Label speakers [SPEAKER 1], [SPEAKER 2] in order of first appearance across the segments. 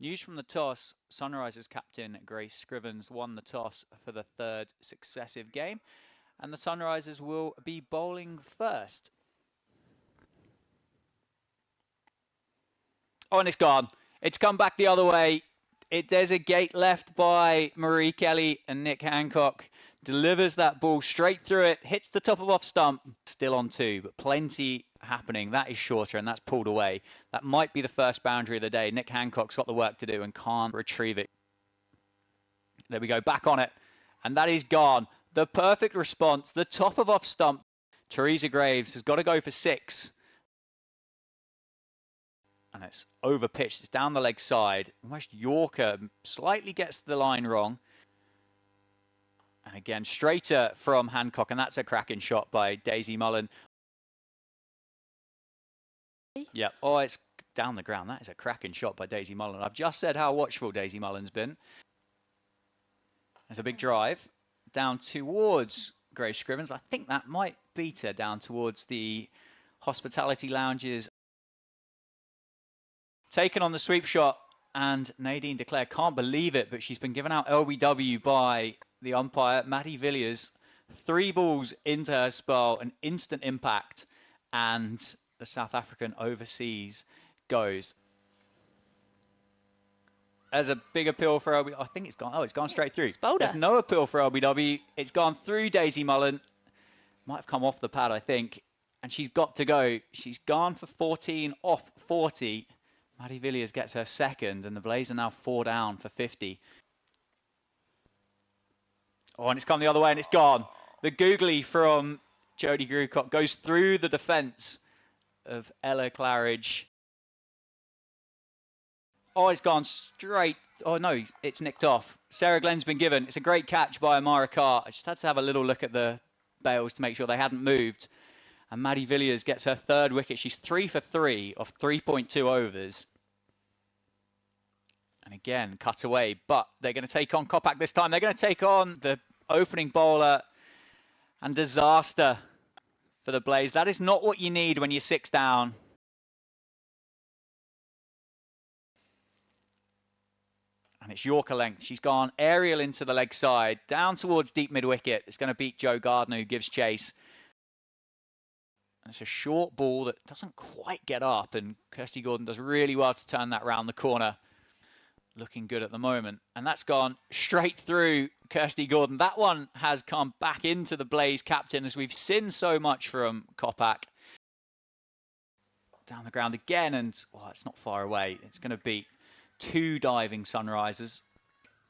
[SPEAKER 1] News from the toss Sunrisers captain Grace Scrivens won the toss for the third successive game, and the Sunrisers will be bowling first. Oh, and it's gone. It's come back the other way. It, there's a gate left by Marie Kelly and Nick Hancock. Delivers that ball straight through it, hits the top of off stump. Still on two, but plenty happening. That is shorter and that's pulled away. That might be the first boundary of the day. Nick Hancock's got the work to do and can't retrieve it. There we go, back on it. And that is gone. The perfect response, the top of off stump. Teresa Graves has got to go for six. And it's over pitched. It's down the leg side. Almost Yorker slightly gets the line wrong. And again, straighter from Hancock. And that's a cracking shot by Daisy Mullen. Yeah. Oh, it's down the ground. That is a cracking shot by Daisy Mullen. I've just said how watchful Daisy Mullen's been. There's a big drive down towards Grace Scrivens. I think that might beat her down towards the hospitality lounges. Taken on the sweep shot, and Nadine de Klerk can't believe it, but she's been given out LBW by the umpire, Mady Villiers. Three balls into her spell, an instant impact, and the South African overseas goes. As a big appeal for LBW. I think it's gone. Oh, it's gone straight through. There's no appeal for LBW. It's gone through Daisy Mullen. Might have come off the pad, I think. And she's got to go. She's gone for 14 off 40. Mady Villiers gets her second, and the Blaze are now four down for 50. Oh, and it's come the other way, and it's gone. The googly from Jodi Grewcock goes through the defence of Ella Claridge. Oh, it's gone straight. Oh, no, it's nicked off. Sarah Glenn's been given. It's a great catch by Amara Carr. I just had to have a little look at the bails to make sure they hadn't moved. And Mady Villiers gets her third wicket. She's three for three of 3.2 overs. And again, cut away. But they're going to take on Coppack this time. They're going to take on the opening bowler and disaster for the Blaze. That is not what you need when you're six down. And it's Yorker length. She's gone aerial into the leg side, down towards deep mid wicket. It's going to beat Jo Gardner, who gives chase. And it's a short ball that doesn't quite get up, and Kirstie Gordon does really well to turn that round the corner. Looking good at the moment. And that's gone straight through Kirstie Gordon. That one has come back into the Blaze captain as we've seen so much from Coppack. Down the ground again, and well, it's not far away. It's going to beat two diving Sunrisers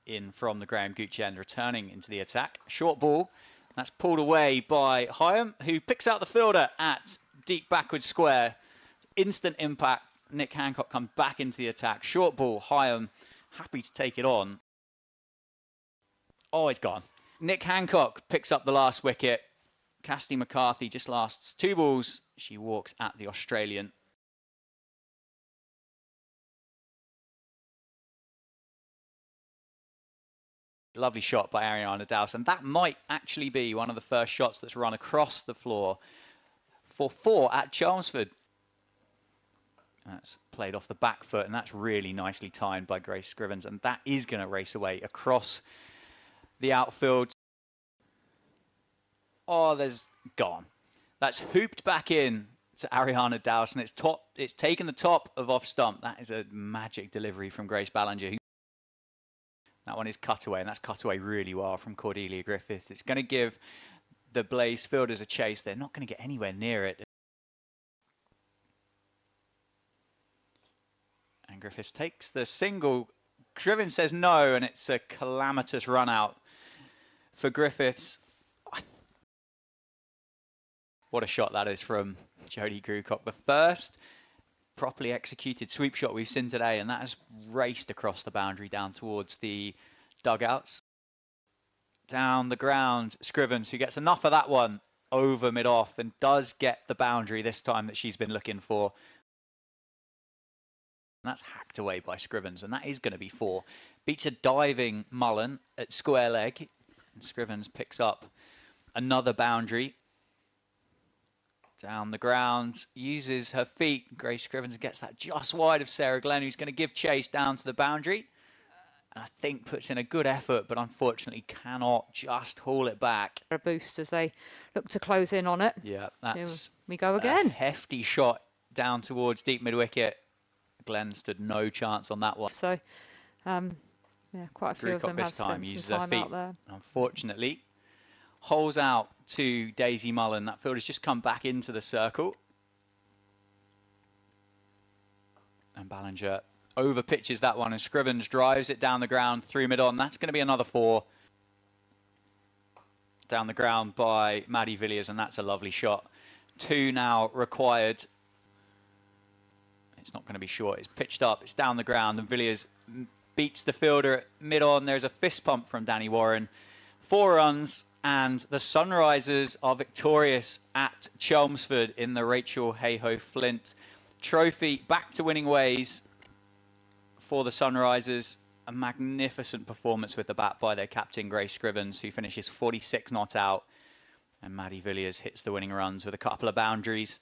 [SPEAKER 1] in from the Graham Gooch end, returning into the attack. Short ball. That's pulled away by Higham, who picks out the fielder at deep backward square. Instant impact. Nick Hancock comes back into the attack. Short ball. Higham happy to take it on. Oh, it's gone. Nick Hancock picks up the last wicket. Cassidy McCarthy just lasts two balls. She walks at the Australian. Lovely shot by Ariana Dowse. And that might actually be one of the first shots that's run across the floor for four at Chelmsford. That's played off the back foot, and that's really nicely timed by Grace Scrivens. And that is going to race away across the outfield. Oh, there's gone. That's hooped back in to Ariana Dowse, and it's top. It's taken the top of off stump. That is a magic delivery from Grace Ballinger. That one is cut away, and that's cut away really well from Cordelia Griffith. It's going to give the Blaze fielders a chase. They're not going to get anywhere near it. And Griffiths takes the single. Scrivens says no, and it's a calamitous run out for Griffiths. What a shot that is from Jodi Grewcock. The first properly executed sweep shot we've seen today, and that has raced across the boundary down towards the dugouts. Down the ground, Scrivens, who gets enough of that one over mid off and does get the boundary this time that she's been looking for. And that's hacked away by Scrivens, and that is going to be four. Beats a diving Mullen at square leg. And Scrivens picks up another boundary. down the ground, uses her feet. Grace Scrivens gets that just wide of Sarah Glenn, who's going to give chase down to the boundary. And I think puts in a good effort, but unfortunately cannot just haul it back.
[SPEAKER 2] A boost as they look to close in on it.
[SPEAKER 1] Yeah, that's
[SPEAKER 2] we go again.
[SPEAKER 1] hefty shot down towards deep mid wicket. Glenn stood no chance on that one.
[SPEAKER 2] So, um, yeah, quite a few of them have spent some time out there.
[SPEAKER 1] Unfortunately, holes out to Daisy Mullen. That field has just come back into the circle. And Ballinger over pitches that one and Scrivens drives it down the ground through mid on. That's going to be another four down the ground by Mady Villiers and that's a lovely shot. Two now required. It's not going to be short. It's pitched up. It's down the ground and Villiers beats the fielder mid on. There's a fist pump from Danny Warren. Four runs and the Sunrisers are victorious at Chelmsford in the Rachael Heyhoe Flint Trophy. Back to winning ways for the Sunrisers. A magnificent performance with the bat by their captain, Grace Scrivens, who finishes 46 not out. And Mady Villiers hits the winning runs with a couple of boundaries.